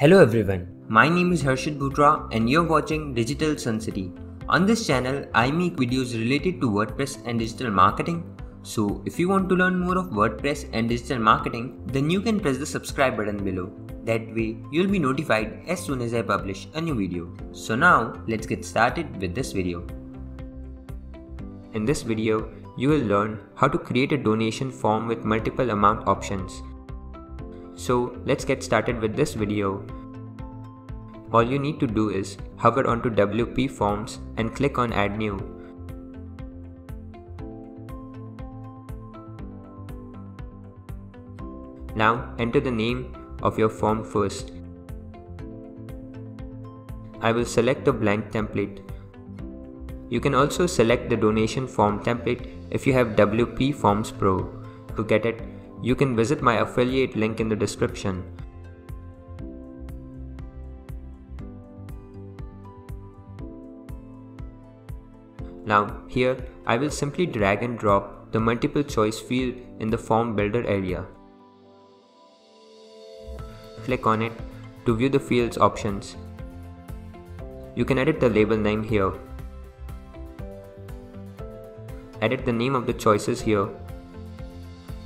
Hello everyone, my name is Harshit Bhootra and you're watching Digital Sun City. On this channel, I make videos related to WordPress and digital marketing. So if you want to learn more of WordPress and digital marketing, then you can press the subscribe button below. That way, you'll be notified as soon as I publish a new video. So now, let's get started with this video. In this video, you will learn how to create a donation form with multiple amount options. So let's get started with this video. All you need to do is hover onto WP forms and click on add new. Now enter the name of your form first. I will select a blank template. You can also select the donation form template if you have WP Forms Pro. To get it, you can visit my affiliate link in the description. Now here I will simply drag and drop the multiple choice field in the form builder area. Click on it to view the fields options. You can edit the label name here. Edit the name of the choices here.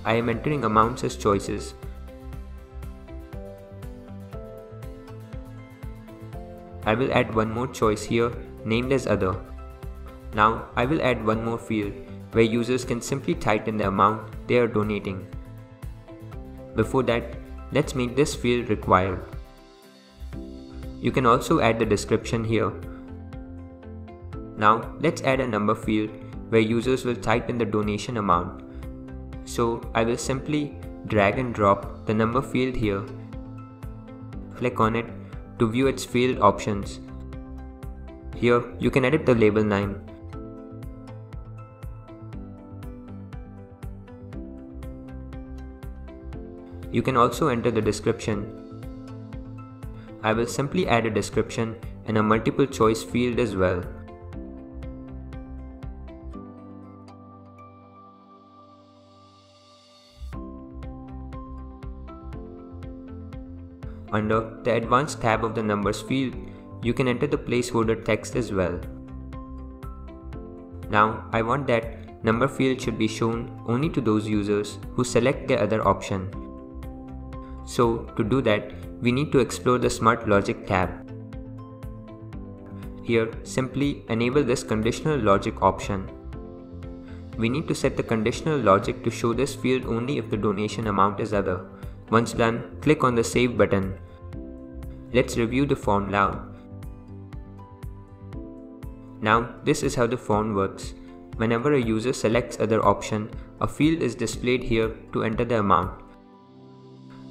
I am entering amounts as choices. I will add one more choice here named as other. Now I will add one more field where users can simply type in the amount they are donating. Before that, let's make this field required. You can also add the description here. Now let's add a number field where users will type in the donation amount. So I will simply drag and drop the number field here. Click on it to view its field options. Here you can edit the label name You can also enter the description. I will simply add a description and a multiple choice field as well. Under the Advanced tab of the Numbers field, you can enter the placeholder text as well. Now, I want that number field should be shown only to those users who select the other option so to do that, we need to explore the Smart Logic tab. Here, simply enable this conditional logic option. We need to set the conditional logic to show this field only if the donation amount is other. Once done, click on the Save button. Let's review the form now. Now, this is how the form works. Whenever a user selects other option, a field is displayed here to enter the amount.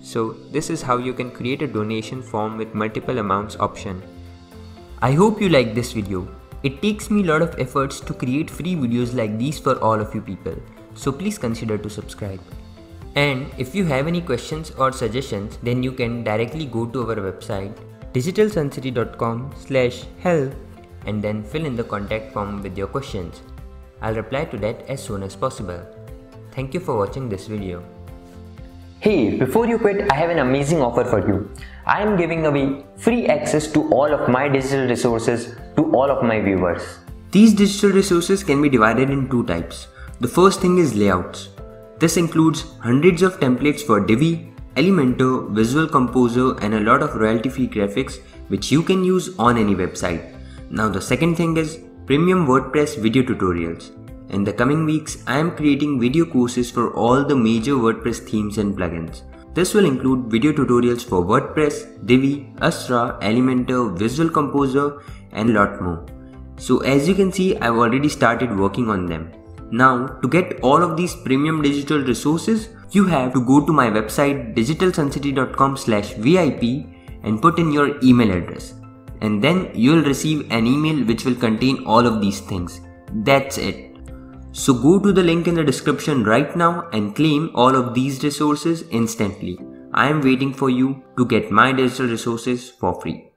So this is how you can create a donation form with multiple amounts option. I hope you like this video. It takes me a lot of efforts to create free videos like these for all of you people. So please consider to subscribe. And if you have any questions or suggestions then you can directly go to our website digitalsuncity.com slash help and then fill in the contact form with your questions. I'll reply to that as soon as possible. Thank you for watching this video. Hey, before you quit, I have an amazing offer for you. I am giving away free access to all of my digital resources to all of my viewers. These digital resources can be divided in two types. The first thing is layouts. This includes hundreds of templates for Divi, Elementor, Visual Composer and a lot of royalty free graphics which you can use on any website. Now the second thing is premium WordPress video tutorials. In the coming weeks, I am creating video courses for all the major WordPress themes and plugins. This will include video tutorials for WordPress, Divi, Astra, Elementor, Visual Composer and lot more. So as you can see, I've already started working on them. Now, to get all of these premium digital resources, you have to go to my website digitalsuncity.com slash VIP and put in your email address. And then you'll receive an email which will contain all of these things. That's it. So go to the link in the description right now and claim all of these resources instantly. I am waiting for you to get my digital resources for free.